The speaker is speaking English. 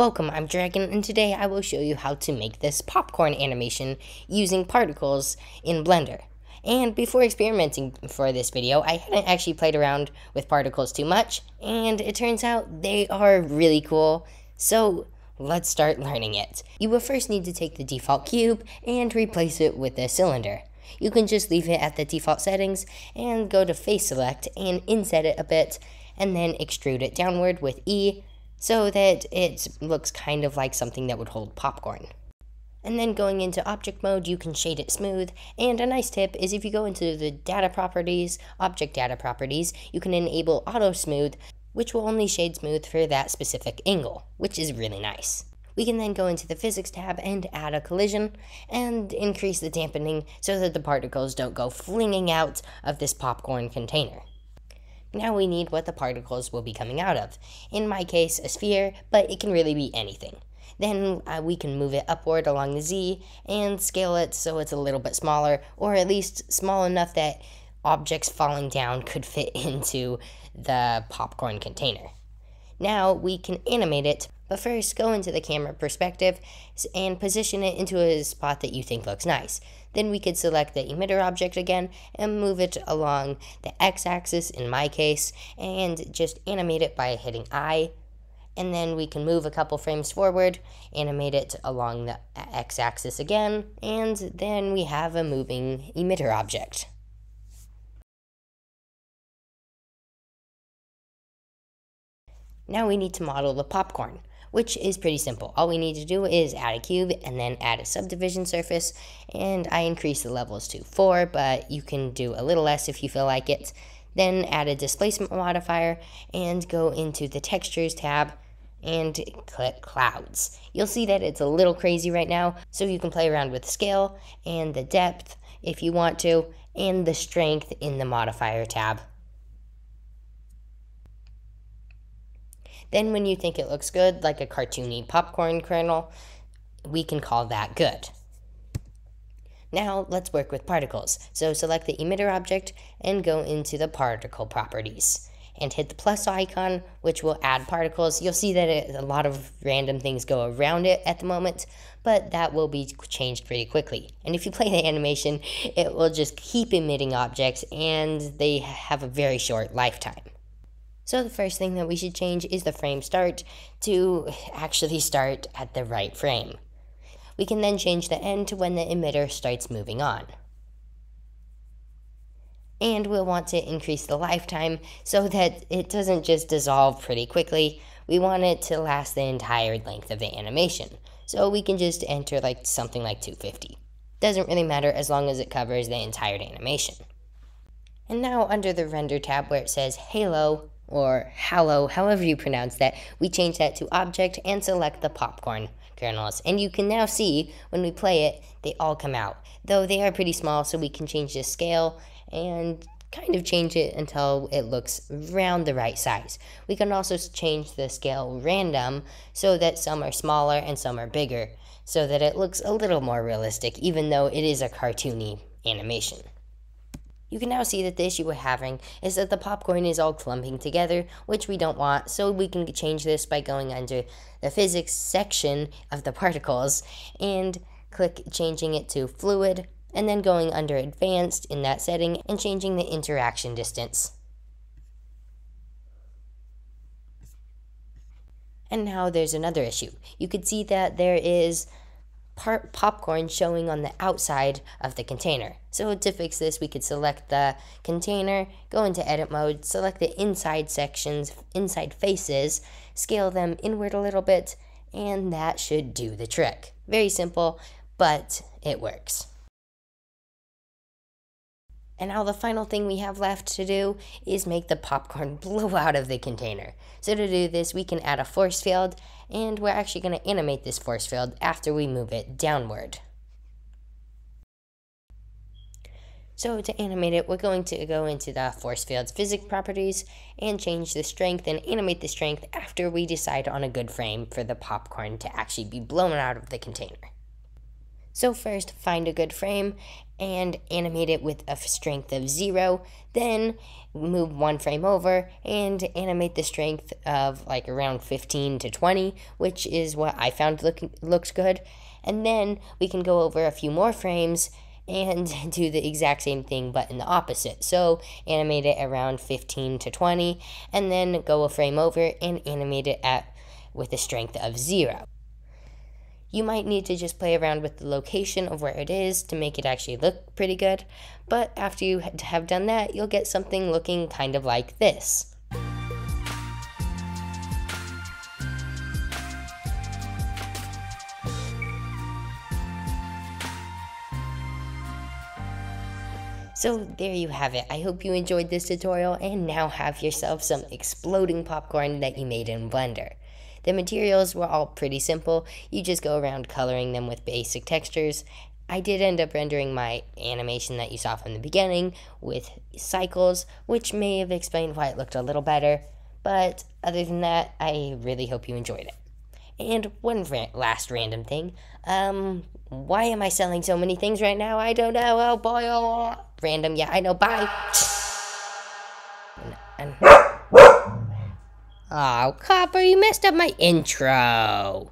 Welcome, I'm Dragon, and today I will show you how to make this popcorn animation using particles in Blender. And before experimenting for this video, I hadn't actually played around with particles too much, and it turns out they are really cool, so let's start learning it. You will first need to take the default cube and replace it with a cylinder. You can just leave it at the default settings and go to face select and inset it a bit, and then extrude it downward with E so that it looks kind of like something that would hold popcorn. And then going into object mode, you can shade it smooth. And a nice tip is if you go into the data properties, object data properties, you can enable auto smooth, which will only shade smooth for that specific angle, which is really nice. We can then go into the physics tab and add a collision and increase the dampening so that the particles don't go flinging out of this popcorn container. Now we need what the particles will be coming out of. In my case, a sphere, but it can really be anything. Then uh, we can move it upward along the Z and scale it so it's a little bit smaller, or at least small enough that objects falling down could fit into the popcorn container. Now we can animate it, but first go into the camera perspective and position it into a spot that you think looks nice. Then we could select the emitter object again and move it along the x-axis in my case and just animate it by hitting I. And then we can move a couple frames forward, animate it along the x-axis again, and then we have a moving emitter object. Now we need to model the popcorn which is pretty simple. All we need to do is add a cube and then add a subdivision surface, and I increase the levels to 4, but you can do a little less if you feel like it. Then add a displacement modifier and go into the textures tab and click clouds. You'll see that it's a little crazy right now, so you can play around with scale and the depth if you want to, and the strength in the modifier tab. Then when you think it looks good, like a cartoony popcorn kernel, we can call that good. Now let's work with particles. So select the emitter object and go into the particle properties and hit the plus icon, which will add particles. You'll see that it, a lot of random things go around it at the moment, but that will be changed pretty quickly. And if you play the animation, it will just keep emitting objects and they have a very short lifetime. So the first thing that we should change is the frame start to actually start at the right frame. We can then change the end to when the emitter starts moving on. And we'll want to increase the lifetime so that it doesn't just dissolve pretty quickly. We want it to last the entire length of the animation. So we can just enter like something like 250. Doesn't really matter as long as it covers the entire animation. And now under the render tab where it says halo, or hello, however you pronounce that, we change that to object and select the popcorn kernels. And you can now see when we play it, they all come out. Though they are pretty small, so we can change the scale and kind of change it until it looks around the right size. We can also change the scale random so that some are smaller and some are bigger, so that it looks a little more realistic, even though it is a cartoony animation. You can now see that the issue we're having is that the popcorn is all clumping together, which we don't want, so we can change this by going under the physics section of the particles and click changing it to fluid, and then going under advanced in that setting and changing the interaction distance. And now there's another issue. You could see that there is popcorn showing on the outside of the container. So to fix this, we could select the container, go into edit mode, select the inside sections, inside faces, scale them inward a little bit, and that should do the trick. Very simple, but it works. And now the final thing we have left to do is make the popcorn blow out of the container. So to do this, we can add a force field, and we're actually going to animate this force field after we move it downward. So to animate it, we're going to go into the force field's physics properties and change the strength and animate the strength after we decide on a good frame for the popcorn to actually be blown out of the container. So first, find a good frame and animate it with a strength of zero. Then move one frame over and animate the strength of like around 15 to 20, which is what I found look, looks good. And then we can go over a few more frames and do the exact same thing but in the opposite. So animate it around 15 to 20 and then go a frame over and animate it at with a strength of 0. You might need to just play around with the location of where it is to make it actually look pretty good, but after you have done that, you'll get something looking kind of like this. So there you have it. I hope you enjoyed this tutorial and now have yourself some exploding popcorn that you made in Blender. The materials were all pretty simple. You just go around coloring them with basic textures. I did end up rendering my animation that you saw from the beginning with cycles, which may have explained why it looked a little better. But other than that, I really hope you enjoyed it. And one last random thing. Um, why am I selling so many things right now? I don't know. Oh boy, oh. Random, yeah, I know. Bye. And, and, oh, Copper, you messed up my intro.